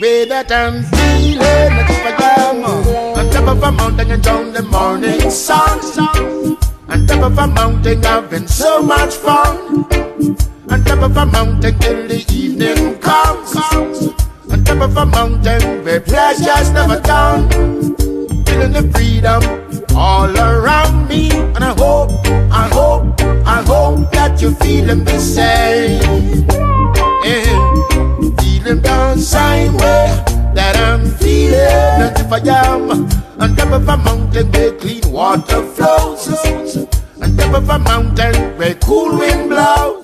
that I'm feeling as if I am on top of a mountain enjoying the morning sun. On top of a mountain having so much fun. On top of a mountain till the evening comes. On top of a mountain where pleasure's never done. Feeling the freedom all around me. And I hope, I hope, I hope that you're feeling the same. Same way that I'm feeling. Not if a yam. On top of a mountain where clean water flows. On top of a mountain where cool wind blows.